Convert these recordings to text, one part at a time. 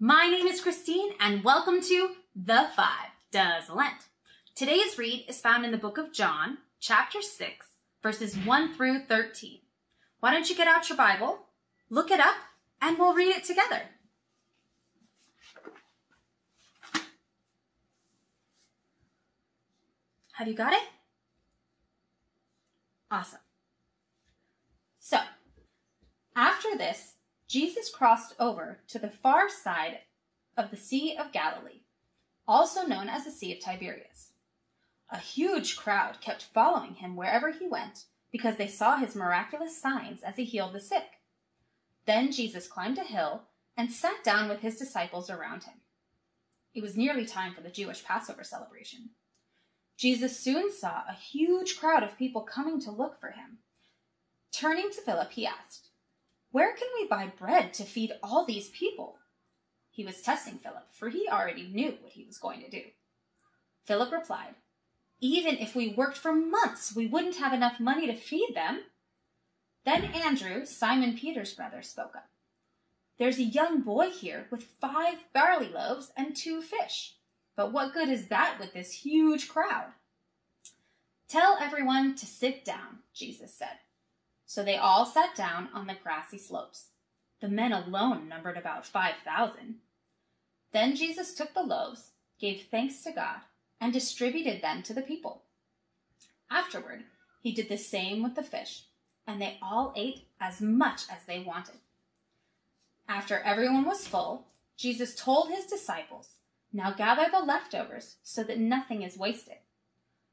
My name is Christine and welcome to The Five Does Lent. Today's read is found in the book of John, chapter 6, verses 1 through 13. Why don't you get out your Bible, look it up, and we'll read it together. Have you got it? Awesome. So, after this, Jesus crossed over to the far side of the Sea of Galilee, also known as the Sea of Tiberias. A huge crowd kept following him wherever he went because they saw his miraculous signs as he healed the sick. Then Jesus climbed a hill and sat down with his disciples around him. It was nearly time for the Jewish Passover celebration. Jesus soon saw a huge crowd of people coming to look for him. Turning to Philip, he asked, Where can we buy bread to feed all these people? He was testing Philip, for he already knew what he was going to do. Philip replied, Even if we worked for months, we wouldn't have enough money to feed them. Then Andrew, Simon Peter's brother, spoke up. There's a young boy here with five barley loaves and two fish. But what good is that with this huge crowd? Tell everyone to sit down, Jesus said. So they all sat down on the grassy slopes. The men alone numbered about 5,000. Then Jesus took the loaves, gave thanks to God, and distributed them to the people. Afterward, he did the same with the fish, and they all ate as much as they wanted. After everyone was full, Jesus told his disciples, Now gather the leftovers so that nothing is wasted.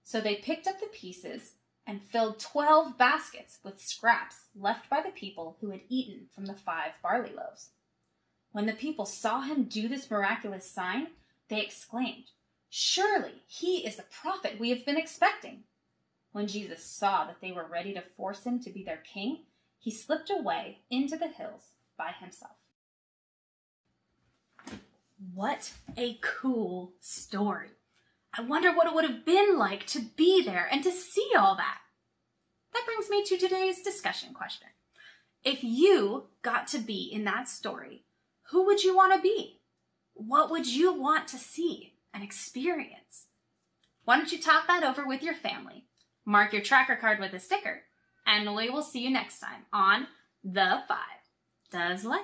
So they picked up the pieces and filled twelve baskets with scraps left by the people who had eaten from the five barley loaves. When the people saw him do this miraculous sign, they exclaimed, Surely he is the prophet we have been expecting. When Jesus saw that they were ready to force him to be their king, he slipped away into the hills by himself. What a cool story! I wonder what it would have been like to be there and to see all that. That brings me to today's discussion question. If you got to be in that story, who would you want to be? What would you want to see and experience? Why don't you talk that over with your family? Mark your tracker card with a sticker, and we will see you next time on The Five Does Lent.